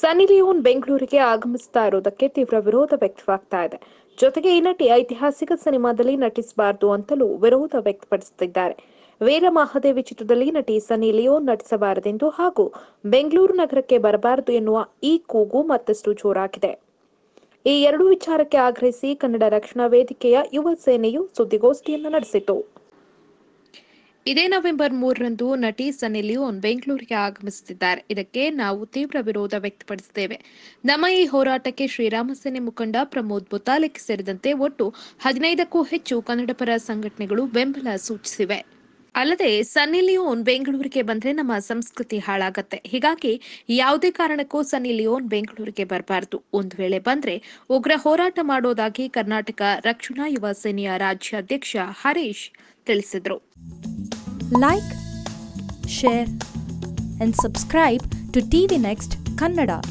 ಸನ್ನಿ Leone ಬೆಂಗಳೂರಿಗೆ ಆಗಮಿಸ್ತಾ ಇರೋದಕ್ಕೆ ತೀವ್ರ ವಿರೋಧ ವ್ಯಕ್ತವಾಗ್ತಾ ಇದೆ. ಜೊತೆಗೆ ಈ ನಟಿ ಐತಿಹಾಸಿಕ ಸಿನಿಮಾದಲ್ಲಿ ನಟಿಸಬಾರದು ಅಂತಲೂ ವಿರೋಧ ವ್ಯಕ್ತಪಡಿಸುತ್ತಿದ್ದಾರೆ. ವೀರ ಮಹಾದೇವಿ ಚಿತ್ರದಲ್ಲಿ ನಟಿ ಸನ್ನಿ ಲಿಯೋನ್ ನಟಿಸಬಾರದೆಂದು ಹಾಗೂ ಬೆಂಗಳೂರು ನಗರಕ್ಕೆ ಬರಬಾರದು ಎನ್ನುವ ಈ ಕೂಗು ಮತ್ತಷ್ಟು ಜೋರಾಗಿದೆ. ಈ ಎರಡು ವಿಚಾರಕ್ಕೆ ಆಗ್ರಹಿಸಿ ಕನ್ನಡ ರಕ್ಷಣಾ ವೇದಿಕೆಯ ಯುವ ಸೇನೆಯು ಸುದ್ದಿಗೋಷ್ಠಿಯನ್ನು ನಡೆಸಿತು. ಇದೇ ನವೆಂಬರ್ ಮೂರರಂದು ನಟಿ ಸನ್ನಿ ಲಿಯೋನ್ ಬೆಂಗಳೂರಿಗೆ ಆಗಮಿಸುತ್ತಿದ್ದಾರೆ. ಇದಕ್ಕೆ ನಾವು ತೀವ್ರ ವಿರೋಧ ವ್ಯಕ್ತಪಡಿಸುತ್ತೇವೆ. ನಮ್ಮ ಈ ಹೋರಾಟಕ್ಕೆ ಶ್ರೀರಾಮ ಸೇನೆ ಮುಖಂಡ ಪ್ರಮೋದ್ ಬುತಾಲಿಕ್ ಸೇರಿದಂತೆ ಒಟ್ಟು ಹದಿನೈದಕ್ಕೂ ಹೆಚ್ಚು ಕನ್ನಡಪರ ಸಂಘಟನೆಗಳು ಬೆಂಬಲ ಸೂಚಿಸಿವೆ. ಅಲ್ಲದೆ ಸನ್ನಿ ಲಿಯೋನ್ ಬೆಂಗಳೂರಿಗೆ ಬಂದ್ರೆ ನಮ್ಮ ಸಂಸ್ಕೃತಿ ಹಾಳಾಗತ್ತೆ. ಹೀಗಾಗಿ ಯಾವುದೇ ಕಾರಣಕ್ಕೂ ಸನ್ನಿ ಲಿಯೋನ್ ಬೆಂಗಳೂರಿಗೆ ಬರಬಾರದು. ಒಂದು ವೇಳೆ ಬಂದ್ರೆ ಉಗ್ರ ಹೋರಾಟ ಮಾಡೋದಾಗಿ ಕರ್ನಾಟಕ ರಕ್ಷಣಾ ಯುವ ಸೇನೆಯ ರಾಜ್ಯಾಧ್ಯಕ್ಷ ಹರೀಶ್ ತಿಳಿಸಿದರು. Like, share, and subscribe to TV Next Kannada.